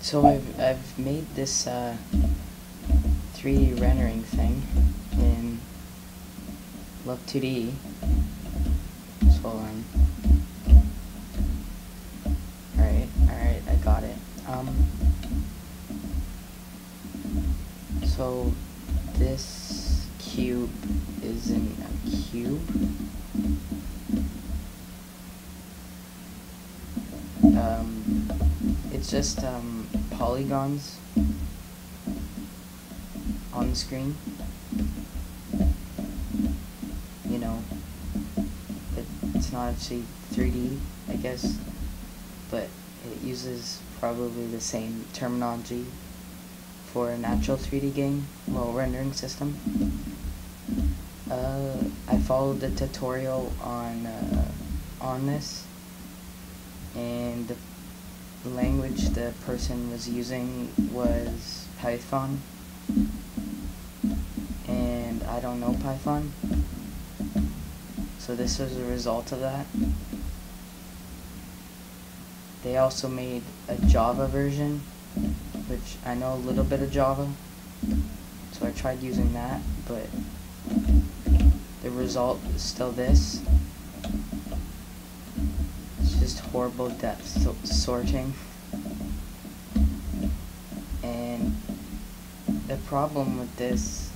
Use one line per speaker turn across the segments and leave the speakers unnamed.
So I've, I've made this uh, 3D rendering thing in Love 2D. So on. Alright, alright, I got it. Um, so this cube isn't a cube. It's just um, polygons on the screen. You know, it, it's not actually 3D, I guess, but it uses probably the same terminology for a natural 3D game, well, rendering system. Uh, I followed the tutorial on uh, on this, and the language the person was using was Python, and I don't know Python, so this was a result of that. They also made a Java version, which I know a little bit of Java, so I tried using that, but the result is still this. Horrible depth so sorting. And the problem with this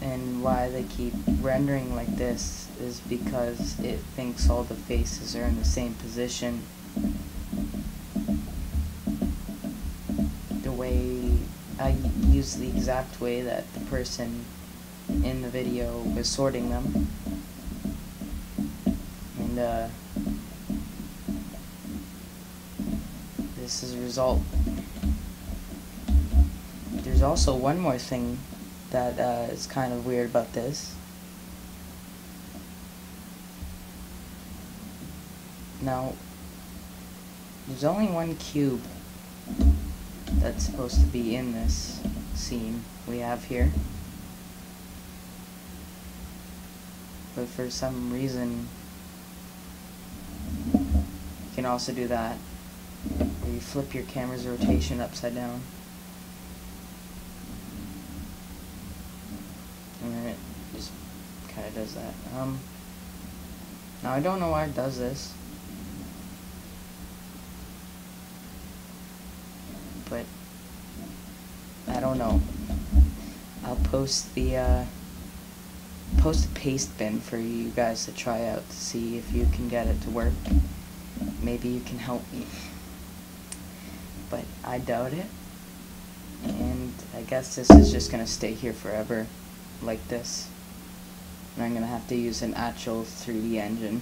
and why they keep rendering like this is because it thinks all the faces are in the same position. The way I use the exact way that the person in the video was sorting them. And uh, this is a result. There's also one more thing that uh, is kind of weird about this. Now, there's only one cube that's supposed to be in this scene we have here. But for some reason, you can also do that. You flip your camera's rotation upside down. And then it just kind of does that. Um, now I don't know why it does this. But, I don't know. I'll post the, uh, post paste bin for you guys to try out to see if you can get it to work. Maybe you can help me. But I doubt it. And I guess this is just gonna stay here forever like this. And I'm gonna have to use an actual 3D engine.